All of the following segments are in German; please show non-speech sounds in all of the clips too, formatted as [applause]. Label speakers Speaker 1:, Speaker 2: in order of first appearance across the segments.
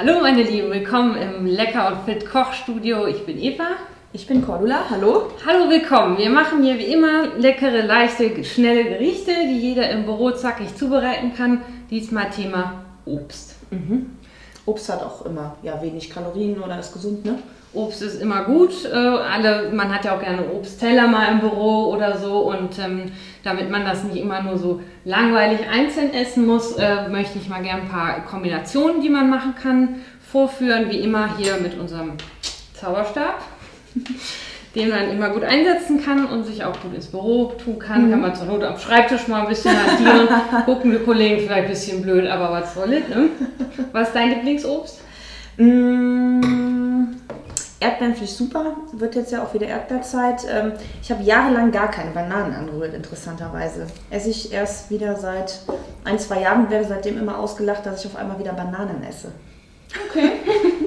Speaker 1: Hallo meine Lieben, willkommen im Lecker und Fit Kochstudio. Ich bin Eva.
Speaker 2: Ich bin Cordula, hallo.
Speaker 1: Hallo, willkommen. Wir machen hier wie immer leckere, leichte, schnelle Gerichte, die jeder im Büro zackig zubereiten kann. Diesmal Thema Obst.
Speaker 2: Mhm. Obst hat auch immer ja, wenig Kalorien oder ist gesund, ne?
Speaker 1: Obst ist immer gut. Äh, alle, man hat ja auch gerne Obstteller mal im Büro oder so. Und ähm, damit man das nicht immer nur so langweilig einzeln essen muss, äh, möchte ich mal gerne ein paar Kombinationen, die man machen kann, vorführen. Wie immer hier mit unserem Zauberstab, [laughs] den man immer gut einsetzen kann und sich auch gut ins Büro tun kann. Mhm. Kann man zur Not am Schreibtisch mal ein bisschen hantieren. [laughs] Gucken die Kollegen vielleicht ein bisschen blöd, aber was soll es, ne? Was ist dein Lieblingsobst?
Speaker 2: Mmh, Erdbeeren finde ich super. Wird jetzt ja auch wieder Erdbeerzeit. Ähm, ich habe jahrelang gar keine Bananen angerührt, interessanterweise. Esse ich erst wieder seit ein, zwei Jahren und werde seitdem immer ausgelacht, dass ich auf einmal wieder Bananen esse.
Speaker 1: Okay. [laughs]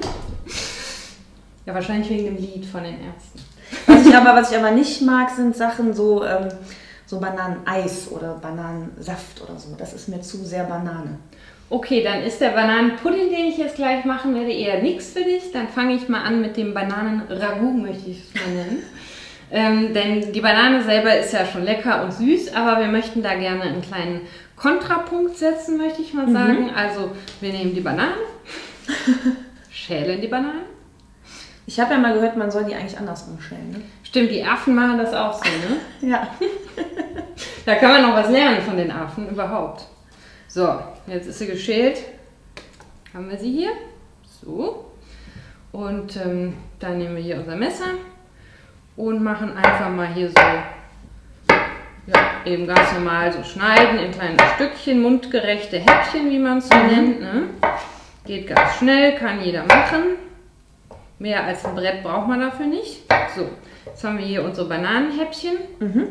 Speaker 1: ja, wahrscheinlich wegen dem Lied von den Ärzten.
Speaker 2: Was ich aber, was ich aber nicht mag, sind Sachen so, ähm, so Bananeneis oder Bananensaft oder so. Das ist mir zu sehr Banane.
Speaker 1: Okay, dann ist der Bananenpudding, den ich jetzt gleich machen werde, eher nichts für dich. Dann fange ich mal an mit dem Bananenragout, möchte ich es mal nennen. [laughs] ähm, denn die Banane selber ist ja schon lecker und süß, aber wir möchten da gerne einen kleinen Kontrapunkt setzen, möchte ich mal mhm. sagen. Also wir nehmen die Bananen, [laughs] schälen die Bananen.
Speaker 2: Ich habe ja mal gehört, man soll die eigentlich andersrum schälen. Ne?
Speaker 1: Stimmt, die Affen machen das auch so, ne? [laughs]
Speaker 2: ja.
Speaker 1: da kann man noch was lernen von den Affen überhaupt. So, jetzt ist sie geschält. Haben wir sie hier. So. Und ähm, dann nehmen wir hier unser Messer und machen einfach mal hier so, ja, eben ganz normal so schneiden in kleine Stückchen, mundgerechte Häppchen, wie man es so mhm. nennt. Ne? Geht ganz schnell, kann jeder machen. Mehr als ein Brett braucht man dafür nicht. So, jetzt haben wir hier unsere Bananenhäppchen. Mhm.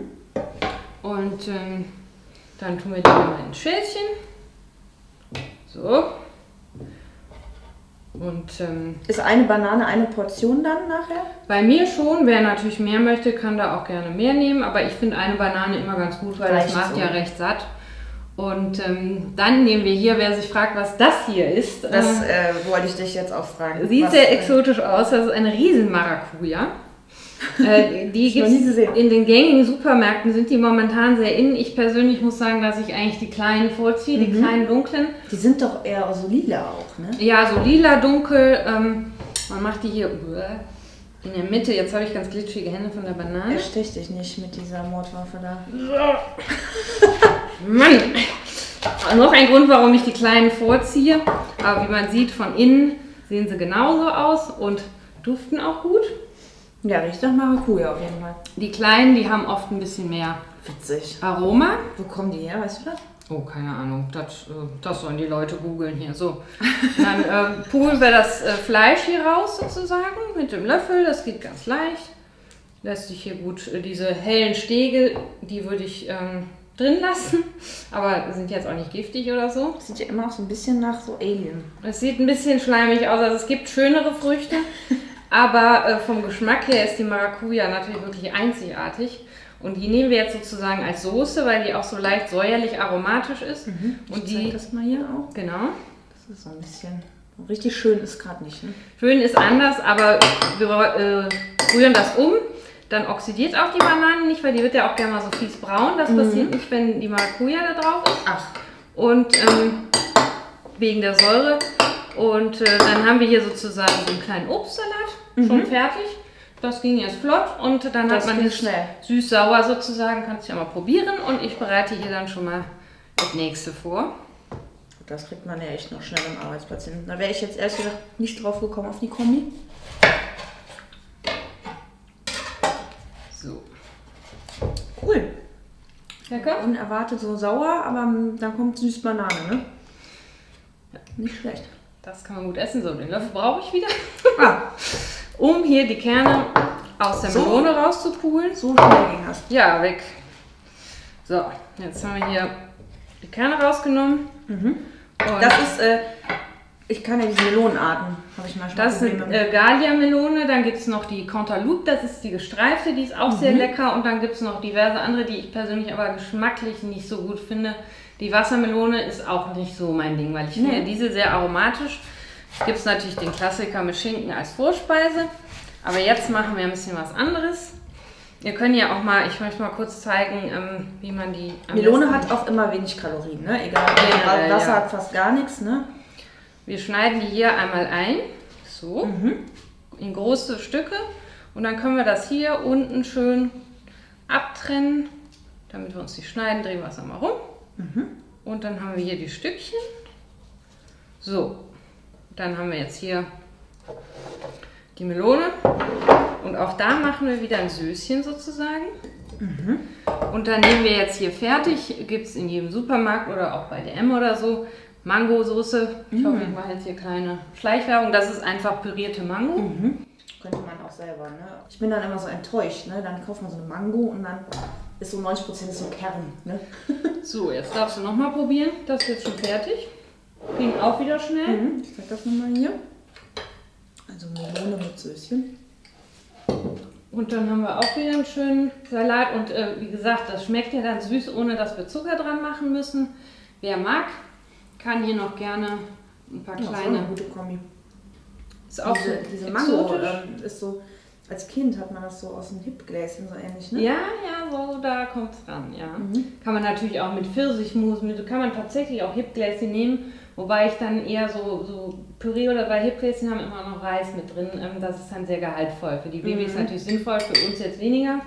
Speaker 1: Und ähm, dann tun wir die mal in ein Schälchen. So. Und ähm,
Speaker 2: ist eine Banane eine Portion dann nachher?
Speaker 1: Bei mir schon. Wer natürlich mehr möchte, kann da auch gerne mehr nehmen. Aber ich finde eine Banane immer ganz gut, weil Reicht das macht so. ja recht satt. Und ähm, dann nehmen wir hier, wer sich fragt, was das hier ist.
Speaker 2: Das äh, äh wollte ich dich jetzt auch fragen.
Speaker 1: Sieht
Speaker 2: was,
Speaker 1: sehr exotisch aus. Das ist eine Riesen-Maracuja. Äh, die gibt es in den gängigen Supermärkten, sind die momentan sehr in. Ich persönlich muss sagen, dass ich eigentlich die kleinen vorziehe, mhm. die kleinen dunklen.
Speaker 2: Die sind doch eher so lila auch, ne?
Speaker 1: Ja, so lila, dunkel. Ähm, man macht die hier in der Mitte. Jetzt habe ich ganz glitschige Hände von der Banane.
Speaker 2: Erstich dich nicht mit dieser Mordwaffe da. [laughs]
Speaker 1: Mann! Noch ein Grund, warum ich die kleinen vorziehe. Aber wie man sieht, von innen sehen sie genauso aus und duften auch gut.
Speaker 2: Ja, riecht nach Maracuja auf jeden Fall.
Speaker 1: Die kleinen, die haben oft ein bisschen mehr
Speaker 2: Witzig.
Speaker 1: Aroma.
Speaker 2: Wo kommen die her, weißt du das?
Speaker 1: Oh, keine Ahnung. Das, äh, das sollen die Leute googeln hier. So. Dann äh, pulen wir das äh, Fleisch hier raus sozusagen mit dem Löffel. Das geht ganz leicht. Lässt sich hier gut, äh, diese hellen Stege, die würde ich ähm, drin lassen. Aber sind jetzt auch nicht giftig oder so.
Speaker 2: Das sieht ja immer auch so ein bisschen nach so Alien.
Speaker 1: Es sieht ein bisschen schleimig aus. Also es gibt schönere Früchte. Aber äh, vom Geschmack her ist die Maracuja natürlich wirklich einzigartig. Und die nehmen wir jetzt sozusagen als Soße, weil die auch so leicht säuerlich aromatisch ist.
Speaker 2: Mhm. Und ich die das mal hier auch.
Speaker 1: Genau.
Speaker 2: Das ist so ein bisschen richtig schön ist gerade nicht. Ne?
Speaker 1: Schön ist anders, aber wir äh, rühren das um. Dann oxidiert auch die Banane nicht, weil die wird ja auch gerne mal so fies braun. Das mhm. passiert nicht, wenn die Maracuja da drauf ist.
Speaker 2: Ach.
Speaker 1: Und ähm, wegen der Säure. Und äh, dann haben wir hier sozusagen so einen kleinen Obstsalat mhm. schon fertig. Das ging jetzt flott und dann das hat man es süß-sauer sozusagen. Kannst du ja mal probieren und ich bereite hier dann schon mal das nächste vor.
Speaker 2: Das kriegt man ja echt noch schnell im Arbeitsplatz hin. Da wäre ich jetzt erst gesagt nicht drauf gekommen auf die Kombi.
Speaker 1: So.
Speaker 2: Cool.
Speaker 1: Lecker?
Speaker 2: Unerwartet so sauer, aber dann kommt süß Banane, ne? Ja. Nicht schlecht.
Speaker 1: Das kann man gut essen. So, den Löffel brauche ich wieder. Ah [laughs] um hier die Kerne aus der so. Melone rauszupulen.
Speaker 2: So schnell ging das.
Speaker 1: Ja, weg. So, jetzt haben wir hier die Kerne rausgenommen.
Speaker 2: Mhm. das ist, äh, ich kann ja diese Melonenarten, habe ich mal schon
Speaker 1: Das ist äh, Galia-Melone, dann gibt es noch die Cantaloupe, das ist die gestreifte, die ist auch mhm. sehr lecker. Und dann gibt es noch diverse andere, die ich persönlich aber geschmacklich nicht so gut finde. Die Wassermelone ist auch nicht so mein Ding, weil ich nee. finde diese sehr aromatisch. Gibt es natürlich den Klassiker mit Schinken als Vorspeise. Aber jetzt machen wir ein bisschen was anderes. Wir können ja auch mal, ich möchte mal kurz zeigen, ähm, wie man die.
Speaker 2: Melone hat auch immer wenig Kalorien, ne? Egal,
Speaker 1: Generell,
Speaker 2: Wasser
Speaker 1: ja.
Speaker 2: hat fast gar nichts, ne?
Speaker 1: Wir schneiden die hier einmal ein, so, in große Stücke. Und dann können wir das hier unten schön abtrennen, damit wir uns die schneiden. Drehen wir es einmal rum. Und dann haben wir hier die Stückchen. So, dann haben wir jetzt hier die Melone. Und auch da machen wir wieder ein Söschen sozusagen. Und dann nehmen wir jetzt hier fertig, gibt es in jedem Supermarkt oder auch bei DM oder so, Mango-Soße. Ich hoffe, ich mache jetzt hier kleine Schleichwerbung. Das ist einfach pürierte Mango.
Speaker 2: Könnte man auch selber, ne? Ich bin dann immer so enttäuscht, ne? Dann kauft man so eine Mango und dann ist so 90% ist so Kern, ne?
Speaker 1: So, jetzt darfst du nochmal probieren. Das ist jetzt schon fertig. Ging auch wieder schnell.
Speaker 2: Mhm. Ich zeig das nochmal hier. Also Melone mit Söschen.
Speaker 1: Und dann haben wir auch wieder einen schönen Salat. Und äh, wie gesagt, das schmeckt ja dann süß, ohne dass wir Zucker dran machen müssen. Wer mag, kann hier noch gerne ein paar
Speaker 2: Ja, ist auch
Speaker 1: kleine.
Speaker 2: eine gute Kombi.
Speaker 1: Ist auch
Speaker 2: diese,
Speaker 1: so
Speaker 2: diese Mango ähm, ist so, als Kind hat man das so aus dem Hipgläschen so ähnlich, ne?
Speaker 1: Ja, ja, so, da kommt es ran, ja.
Speaker 2: Mhm.
Speaker 1: Kann man natürlich auch mit Pfirsichmus, mit, kann man tatsächlich auch Hipgläschen nehmen, wobei ich dann eher so, so Püree oder bei Hipgläschen haben immer noch Reis mit drin. Ähm, das ist dann sehr gehaltvoll. Für die Babys
Speaker 2: Mhm.
Speaker 1: natürlich sinnvoll, für uns jetzt weniger.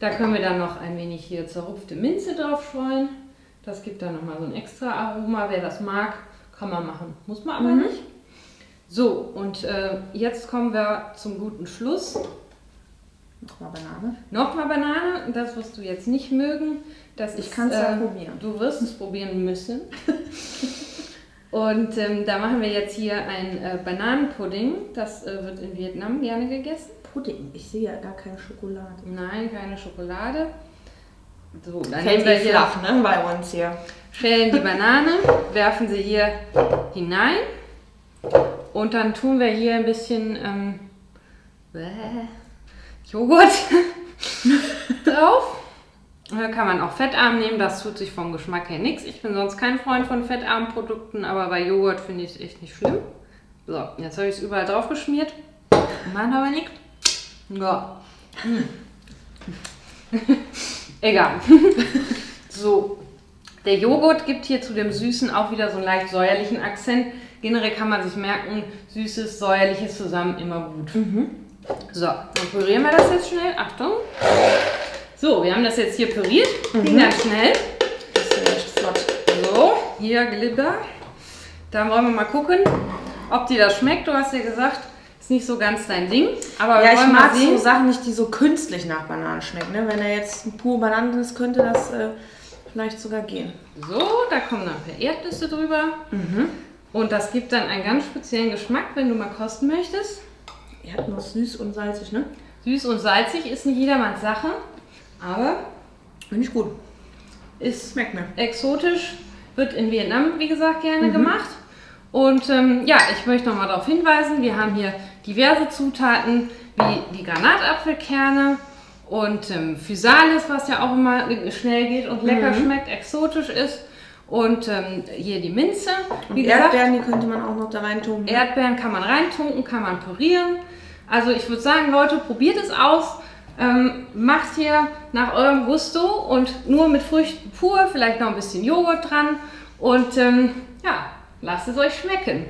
Speaker 1: Da können wir dann noch ein wenig hier zerrupfte Minze drauf streuen. Das gibt dann nochmal so ein extra Aroma. Wer das mag, kann man machen. Muss man aber
Speaker 2: Mhm.
Speaker 1: nicht. So, und äh, jetzt kommen wir zum guten Schluss.
Speaker 2: Nochmal Banane.
Speaker 1: Nochmal Banane, das wirst du jetzt nicht mögen. Das
Speaker 2: Ich
Speaker 1: ist,
Speaker 2: kann's ja
Speaker 1: äh,
Speaker 2: probieren.
Speaker 1: Du wirst es probieren müssen. [laughs] Und ähm, da machen wir jetzt hier ein äh, Bananenpudding. Das äh, wird in Vietnam gerne gegessen.
Speaker 2: Pudding. Ich sehe ja gar keine Schokolade.
Speaker 1: Nein, keine Schokolade. So, dann
Speaker 2: Fällt
Speaker 1: nehmen wir hier,
Speaker 2: flach, ne? Bei uns hier.
Speaker 1: schälen die Banane, werfen sie hier hinein. Und dann tun wir hier ein bisschen ähm, Joghurt [laughs] drauf. Kann man auch fettarm nehmen, das tut sich vom Geschmack her nichts. Ich bin sonst kein Freund von fettarmen Produkten, aber bei Joghurt finde ich es echt nicht schlimm. So, jetzt habe ich es überall drauf geschmiert. Macht aber nichts. Ja. Hm. [laughs] Egal. [laughs] so, der Joghurt gibt hier zu dem Süßen auch wieder so einen leicht säuerlichen Akzent. Generell kann man sich merken, Süßes, Säuerliches zusammen immer gut. So, dann pürieren wir das jetzt schnell. Achtung. So, wir haben das jetzt hier püriert. Ging ganz schnell.
Speaker 2: Das ist echt flott.
Speaker 1: So, hier Glibber. Dann wollen wir mal gucken, ob dir das schmeckt. Du hast ja gesagt, ist nicht so ganz dein Ding. Aber
Speaker 2: Ja, ich mag so Sachen nicht, die so künstlich nach Bananen schmecken. Ne? Wenn er jetzt pur Bananen ist, könnte das äh, vielleicht sogar gehen.
Speaker 1: So, da kommen dann ein paar Erdnüsse drüber. Und das gibt dann einen ganz speziellen Geschmack, wenn du mal kosten möchtest.
Speaker 2: Erdnuss süß und salzig, ne?
Speaker 1: Süß und salzig ist nicht jedermanns Sache, aber
Speaker 2: Finde ich gut.
Speaker 1: ist
Speaker 2: Schmeckt mir.
Speaker 1: exotisch, wird in Vietnam, wie gesagt, gerne gemacht. Und ähm, ja, ich möchte nochmal darauf hinweisen, wir haben hier diverse Zutaten, wie die Granatapfelkerne und ähm, Physalis, was ja auch immer schnell geht und lecker schmeckt, exotisch ist. Und ähm, hier die Minze.
Speaker 2: Und
Speaker 1: Wie gesagt,
Speaker 2: Erdbeeren, die könnte man auch noch da rein tun. Ne?
Speaker 1: Erdbeeren kann man reintunken, kann man pürieren. Also ich würde sagen, Leute, probiert es aus. Ähm, macht hier nach eurem Gusto und nur mit Früchten pur, vielleicht noch ein bisschen Joghurt dran. Und ähm, ja, lasst es euch schmecken.